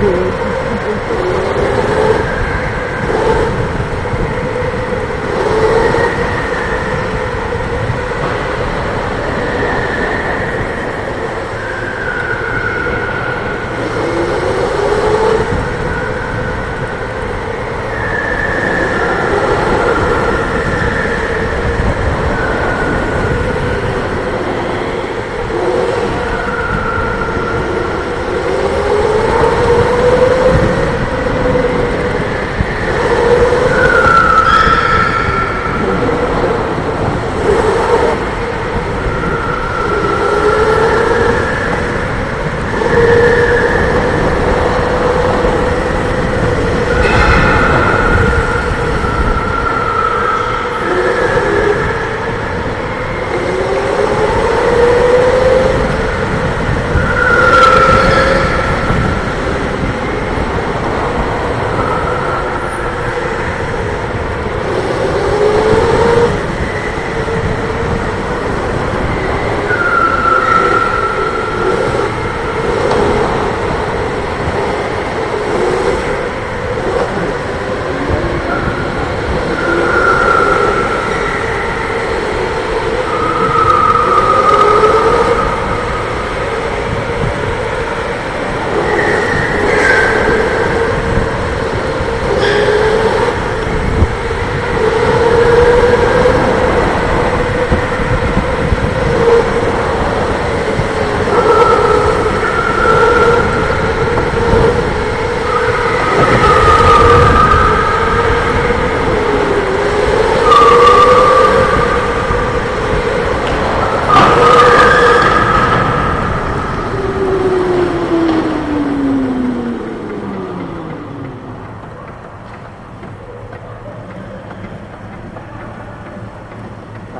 good.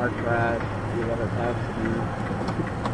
hard drive, you want to have to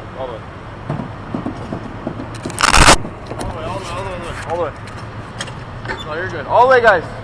on, all the way. All the way, all the way, all the way, all the way. No, you're good. All the way, guys.